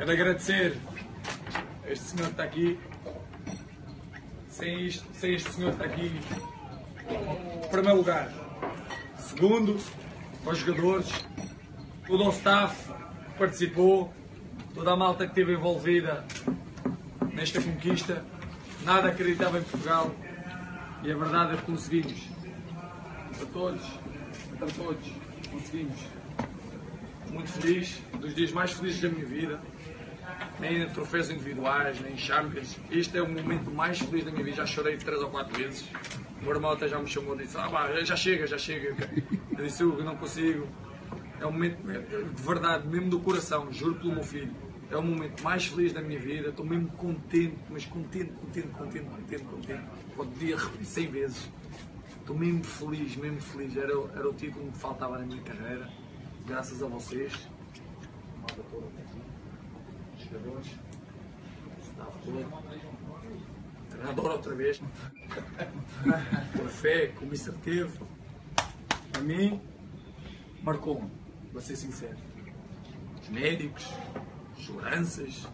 Quero agradecer a este senhor que está aqui. Sem, isto, sem este senhor que está aqui, em primeiro lugar. Segundo, aos jogadores, todo o staff que participou, toda a malta que esteve envolvida nesta conquista. Nada acreditava em Portugal e a verdade é que conseguimos. Para todos, para todos, conseguimos. Muito feliz, dos dias mais felizes da minha vida. Nem em troféus individuais, nem em Champions. Este é o momento mais feliz da minha vida. Já chorei três ou quatro vezes. O meu irmão até já me chamou e disse: Ah, pá, já chega, já chega. Eu disse: Hugo, não consigo. É um momento de verdade, mesmo do coração, juro pelo meu filho. É o momento mais feliz da minha vida. Estou mesmo contente, mas contente, contente, contente, contente, contente. Podia repetir 100 vezes. Estou mesmo feliz, mesmo feliz. Era, era o título que faltava na minha carreira. Graças a vocês. Malta toda aqui. Jogadores. Todo. Treinador outra vez. A fé que o Mister teve. A mim, marcou-me. Vou ser sincero. Os médicos, as seguranças,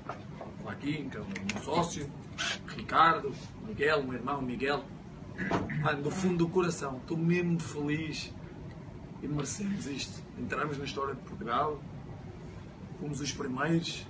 Joaquim, que é o meu sócio, Ricardo, Miguel, meu irmão Miguel. Mano, do fundo do coração, estou mesmo feliz e merecemos isto. Entramos na história de Portugal, fomos os primeiros.